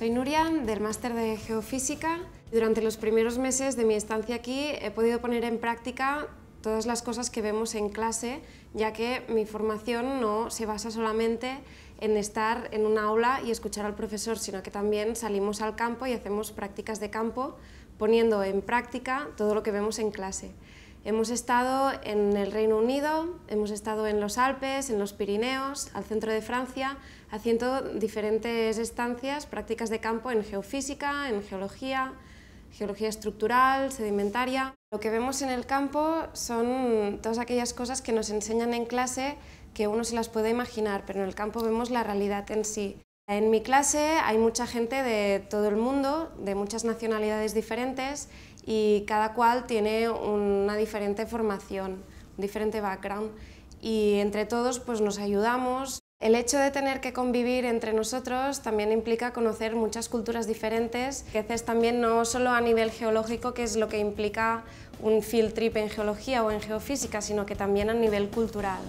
Soy Nuria, del máster de Geofísica. Durante los primeros meses de mi estancia aquí he podido poner en práctica todas las cosas que vemos en clase, ya que mi formación no se basa solamente en estar en un aula y escuchar al profesor, sino que también salimos al campo y hacemos prácticas de campo, poniendo en práctica todo lo que vemos en clase. Hemos estado en el Reino Unido, hemos estado en los Alpes, en los Pirineos, al centro de Francia, haciendo diferentes estancias, prácticas de campo en geofísica, en geología, geología estructural, sedimentaria. Lo que vemos en el campo son todas aquellas cosas que nos enseñan en clase que uno se las puede imaginar, pero en el campo vemos la realidad en sí. En mi clase hay mucha gente de todo el mundo, de muchas nacionalidades diferentes y cada cual tiene una diferente formación, un diferente background y entre todos pues nos ayudamos. El hecho de tener que convivir entre nosotros también implica conocer muchas culturas diferentes, que haces también no solo a nivel geológico, que es lo que implica un field trip en geología o en geofísica, sino que también a nivel cultural.